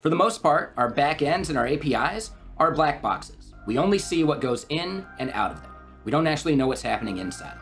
For the most part, our backends and our APIs are black boxes. We only see what goes in and out of them. We don't actually know what's happening inside.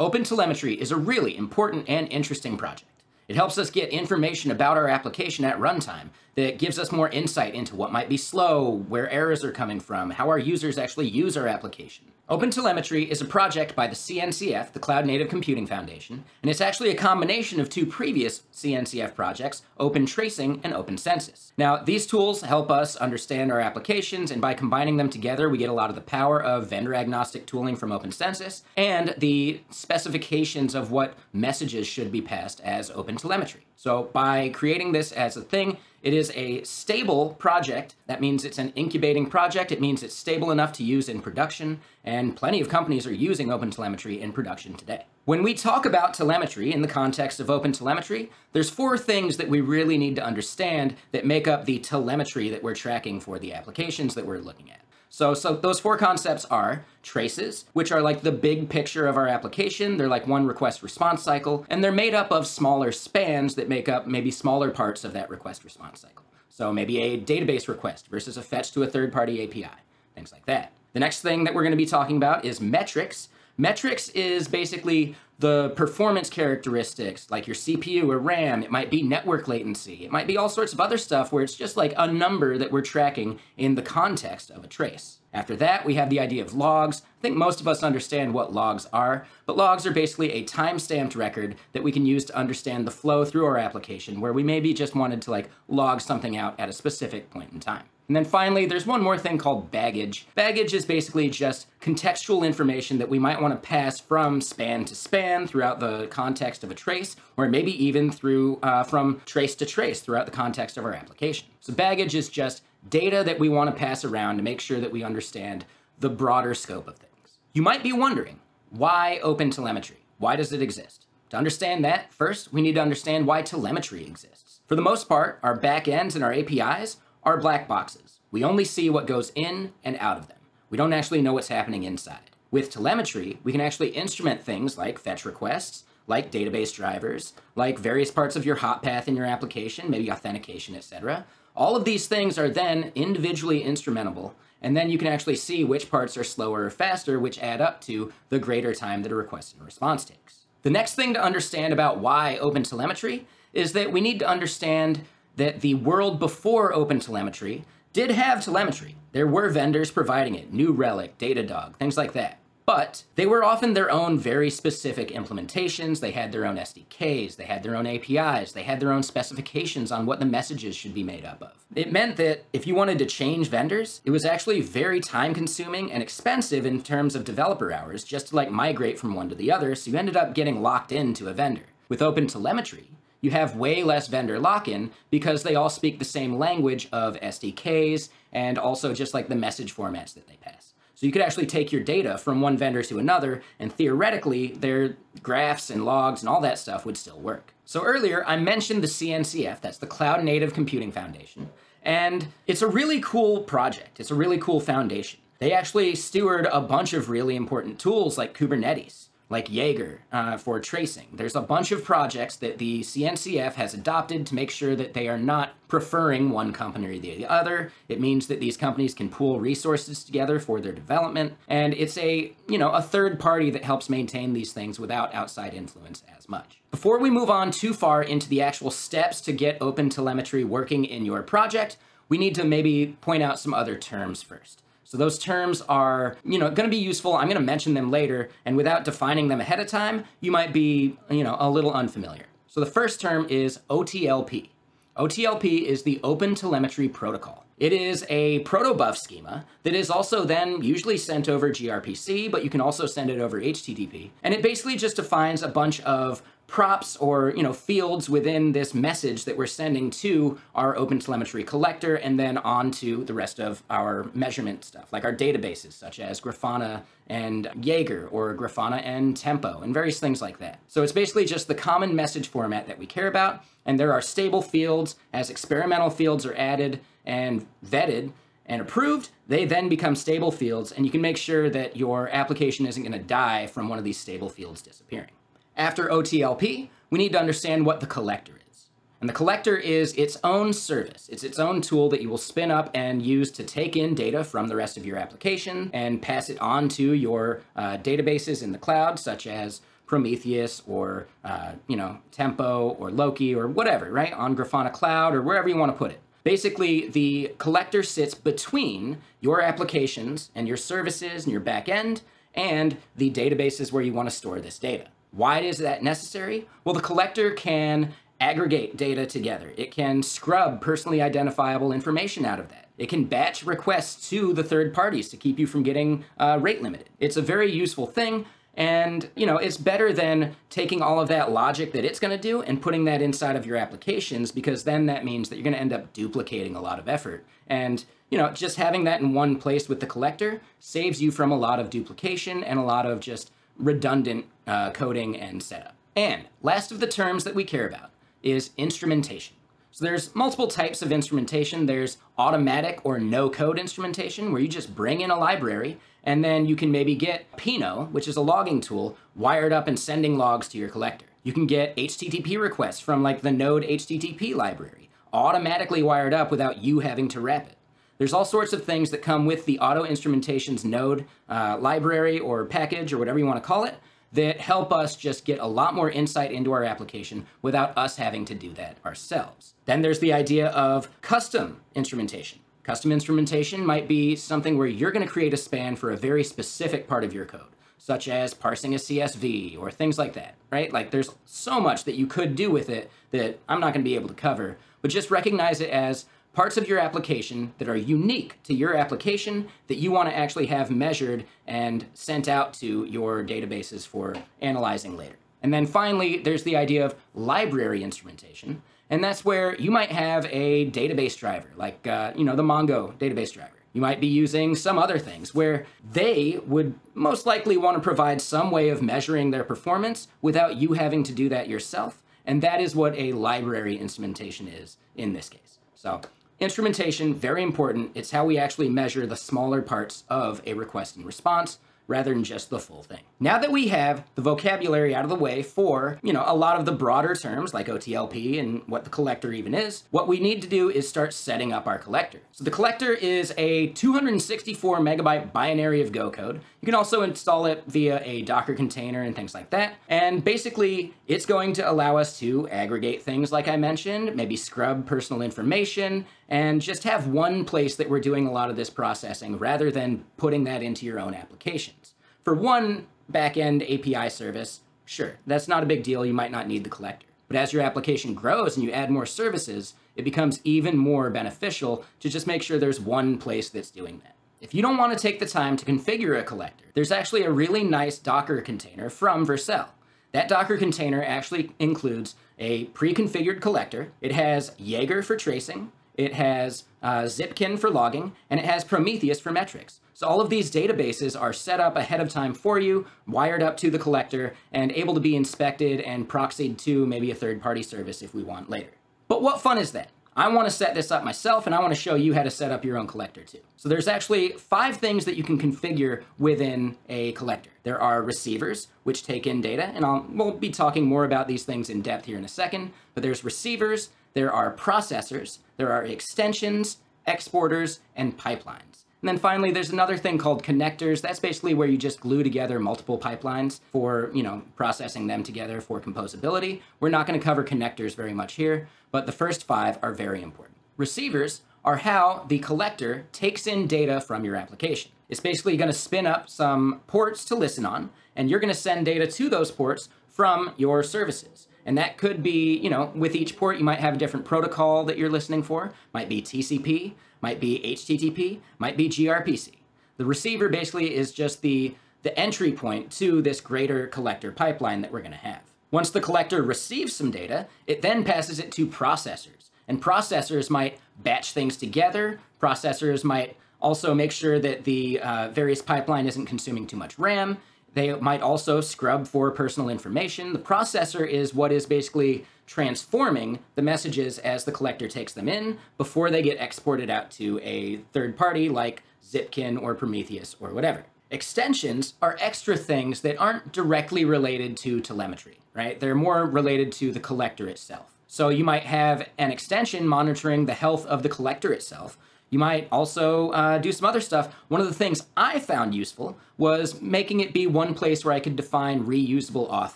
OpenTelemetry is a really important and interesting project. It helps us get information about our application at runtime that gives us more insight into what might be slow, where errors are coming from, how our users actually use our application. OpenTelemetry is a project by the CNCF, the Cloud Native Computing Foundation, and it's actually a combination of two previous CNCF projects, OpenTracing and OpenCensus. Now, these tools help us understand our applications, and by combining them together, we get a lot of the power of vendor-agnostic tooling from OpenCensus and the specifications of what messages should be passed as OpenTelemetry. So by creating this as a thing, it is a stable project. That means it's an incubating project. It means it's stable enough to use in production, and plenty of companies are using OpenTelemetry in production today. When we talk about telemetry in the context of OpenTelemetry, there's four things that we really need to understand that make up the telemetry that we're tracking for the applications that we're looking at. So, so those four concepts are traces, which are like the big picture of our application. They're like one request response cycle, and they're made up of smaller spans that make up maybe smaller parts of that request response cycle. So maybe a database request versus a fetch to a third-party API, things like that. The next thing that we're gonna be talking about is metrics. Metrics is basically the performance characteristics, like your CPU or RAM, it might be network latency, it might be all sorts of other stuff where it's just like a number that we're tracking in the context of a trace. After that, we have the idea of logs. I think most of us understand what logs are, but logs are basically a time-stamped record that we can use to understand the flow through our application, where we maybe just wanted to like log something out at a specific point in time. And then finally, there's one more thing called baggage. Baggage is basically just contextual information that we might want to pass from span to span throughout the context of a trace, or maybe even through uh, from trace to trace throughout the context of our application. So baggage is just data that we want to pass around to make sure that we understand the broader scope of things. You might be wondering, why OpenTelemetry? Why does it exist? To understand that, first, we need to understand why telemetry exists. For the most part, our backends and our APIs are black boxes. We only see what goes in and out of them. We don't actually know what's happening inside. With telemetry, we can actually instrument things like fetch requests, like database drivers, like various parts of your hot path in your application, maybe authentication, etc. All of these things are then individually instrumentable, and then you can actually see which parts are slower or faster, which add up to the greater time that a request and response takes. The next thing to understand about why OpenTelemetry is that we need to understand that the world before OpenTelemetry did have telemetry. There were vendors providing it, New Relic, Datadog, things like that. But they were often their own very specific implementations. They had their own SDKs, they had their own APIs, they had their own specifications on what the messages should be made up of. It meant that if you wanted to change vendors, it was actually very time consuming and expensive in terms of developer hours just to like migrate from one to the other, so you ended up getting locked into a vendor. With OpenTelemetry, you have way less vendor lock-in because they all speak the same language of SDKs and also just like the message formats that they pass. So you could actually take your data from one vendor to another, and theoretically, their graphs and logs and all that stuff would still work. So earlier, I mentioned the CNCF, that's the Cloud Native Computing Foundation, and it's a really cool project. It's a really cool foundation. They actually steward a bunch of really important tools like Kubernetes like Jaeger uh, for tracing. There's a bunch of projects that the CNCF has adopted to make sure that they are not preferring one company or the other. It means that these companies can pool resources together for their development, and it's a, you know, a third party that helps maintain these things without outside influence as much. Before we move on too far into the actual steps to get OpenTelemetry working in your project, we need to maybe point out some other terms first. So those terms are, you know, going to be useful. I'm going to mention them later, and without defining them ahead of time, you might be, you know, a little unfamiliar. So the first term is OTLP. OTLP is the Open Telemetry Protocol. It is a protobuf schema that is also then usually sent over gRPC, but you can also send it over HTTP. And it basically just defines a bunch of props or you know fields within this message that we're sending to our OpenTelemetry collector and then on to the rest of our measurement stuff, like our databases such as Grafana and Jaeger or Grafana and Tempo and various things like that. So it's basically just the common message format that we care about and there are stable fields as experimental fields are added and vetted and approved, they then become stable fields, and you can make sure that your application isn't going to die from one of these stable fields disappearing. After OTLP, we need to understand what the collector is. And the collector is its own service. It's its own tool that you will spin up and use to take in data from the rest of your application and pass it on to your uh, databases in the cloud, such as Prometheus or uh, you know Tempo or Loki or whatever, right? On Grafana Cloud or wherever you want to put it. Basically, the collector sits between your applications and your services and your backend and the databases where you want to store this data. Why is that necessary? Well, the collector can aggregate data together. It can scrub personally identifiable information out of that. It can batch requests to the third parties to keep you from getting uh, rate limited. It's a very useful thing. And, you know, it's better than taking all of that logic that it's going to do and putting that inside of your applications because then that means that you're going to end up duplicating a lot of effort. And, you know, just having that in one place with the collector saves you from a lot of duplication and a lot of just redundant uh, coding and setup. And last of the terms that we care about is instrumentation. So there's multiple types of instrumentation. There's automatic or no code instrumentation where you just bring in a library and then you can maybe get Pino, which is a logging tool, wired up and sending logs to your collector. You can get HTTP requests from like the Node HTTP library, automatically wired up without you having to wrap it. There's all sorts of things that come with the Auto Instrumentation's Node uh, library or package or whatever you want to call it that help us just get a lot more insight into our application without us having to do that ourselves. Then there's the idea of custom instrumentation. Custom instrumentation might be something where you're going to create a span for a very specific part of your code, such as parsing a CSV or things like that, right? Like there's so much that you could do with it that I'm not going to be able to cover, but just recognize it as parts of your application that are unique to your application that you want to actually have measured and sent out to your databases for analyzing later. And then finally, there's the idea of library instrumentation, and that's where you might have a database driver, like, uh, you know, the Mongo database driver. You might be using some other things where they would most likely want to provide some way of measuring their performance without you having to do that yourself. And that is what a library instrumentation is in this case. So instrumentation, very important. It's how we actually measure the smaller parts of a request and response rather than just the full thing. Now that we have the vocabulary out of the way for, you know, a lot of the broader terms like OTLP and what the collector even is, what we need to do is start setting up our collector. So the collector is a 264 megabyte binary of Go code. You can also install it via a Docker container and things like that. And basically, it's going to allow us to aggregate things like I mentioned, maybe scrub personal information, and just have one place that we're doing a lot of this processing rather than putting that into your own applications. For one backend API service, sure, that's not a big deal. You might not need the collector. But as your application grows and you add more services, it becomes even more beneficial to just make sure there's one place that's doing that. If you don't want to take the time to configure a collector, there's actually a really nice Docker container from Vercel. That Docker container actually includes a pre-configured collector. It has Jaeger for tracing, it has uh, Zipkin for logging, and it has Prometheus for metrics. So all of these databases are set up ahead of time for you, wired up to the collector, and able to be inspected and proxied to maybe a third-party service if we want later. But what fun is that? I want to set this up myself and I want to show you how to set up your own collector too. So there's actually five things that you can configure within a collector. There are receivers, which take in data, and I'll, we'll be talking more about these things in depth here in a second, but there's receivers, there are processors, there are extensions, exporters, and pipelines. And then finally, there's another thing called connectors. That's basically where you just glue together multiple pipelines for, you know, processing them together for composability. We're not going to cover connectors very much here, but the first five are very important. Receivers are how the collector takes in data from your application. It's basically going to spin up some ports to listen on, and you're going to send data to those ports from your services. And that could be, you know, with each port, you might have a different protocol that you're listening for. Might be TCP, might be HTTP, might be gRPC. The receiver basically is just the, the entry point to this greater collector pipeline that we're going to have. Once the collector receives some data, it then passes it to processors. And processors might batch things together. Processors might also make sure that the uh, various pipeline isn't consuming too much RAM They might also scrub for personal information. The processor is what is basically transforming the messages as the collector takes them in before they get exported out to a third party like Zipkin or Prometheus or whatever. Extensions are extra things that aren't directly related to telemetry, right? They're more related to the collector itself. So you might have an extension monitoring the health of the collector itself. You might also uh, do some other stuff. One of the things I found useful was making it be one place where I could define reusable auth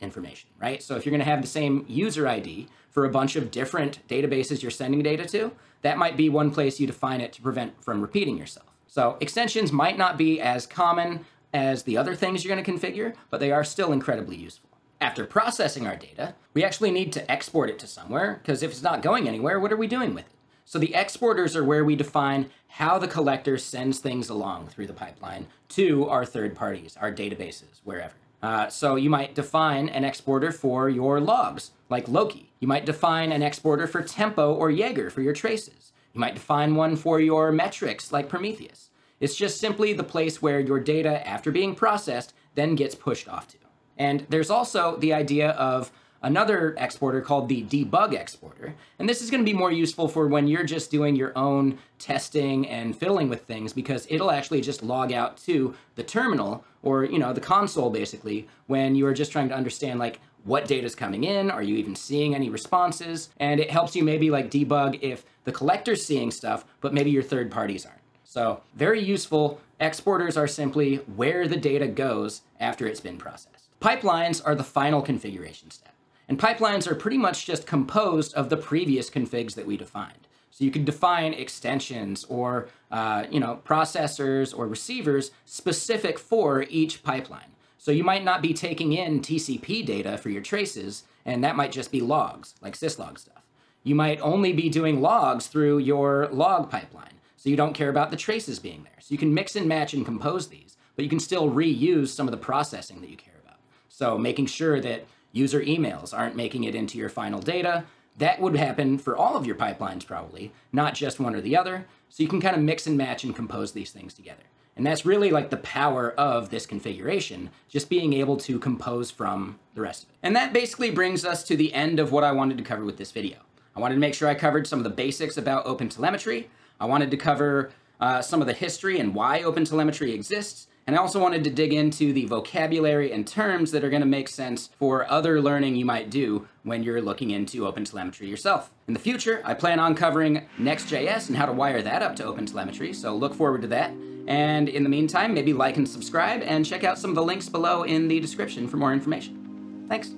information, right? So if you're going to have the same user ID for a bunch of different databases you're sending data to, that might be one place you define it to prevent from repeating yourself. So extensions might not be as common as the other things you're going to configure, but they are still incredibly useful. After processing our data, we actually need to export it to somewhere, because if it's not going anywhere, what are we doing with it? So the exporters are where we define how the collector sends things along through the pipeline to our third parties, our databases, wherever. Uh, so you might define an exporter for your logs, like Loki. You might define an exporter for Tempo or Jaeger for your traces. You might define one for your metrics, like Prometheus. It's just simply the place where your data, after being processed, then gets pushed off to. And there's also the idea of another exporter called the debug exporter. And this is going to be more useful for when you're just doing your own testing and fiddling with things because it'll actually just log out to the terminal or, you know, the console basically when you are just trying to understand like what data is coming in, are you even seeing any responses? And it helps you maybe like debug if the collector's seeing stuff, but maybe your third parties aren't. So very useful. Exporters are simply where the data goes after it's been processed. Pipelines are the final configuration step. And pipelines are pretty much just composed of the previous configs that we defined. So you can define extensions or uh, you know processors or receivers specific for each pipeline. So you might not be taking in TCP data for your traces, and that might just be logs, like syslog stuff. You might only be doing logs through your log pipeline, so you don't care about the traces being there. So you can mix and match and compose these, but you can still reuse some of the processing that you care about. So making sure that user emails aren't making it into your final data. That would happen for all of your pipelines probably, not just one or the other. So you can kind of mix and match and compose these things together. And that's really like the power of this configuration, just being able to compose from the rest of it. And that basically brings us to the end of what I wanted to cover with this video. I wanted to make sure I covered some of the basics about OpenTelemetry. I wanted to cover uh, some of the history and why OpenTelemetry exists, and I also wanted to dig into the vocabulary and terms that are going to make sense for other learning you might do when you're looking into OpenTelemetry yourself. In the future, I plan on covering Next.js and how to wire that up to OpenTelemetry, so look forward to that. And in the meantime, maybe like and subscribe, and check out some of the links below in the description for more information. Thanks.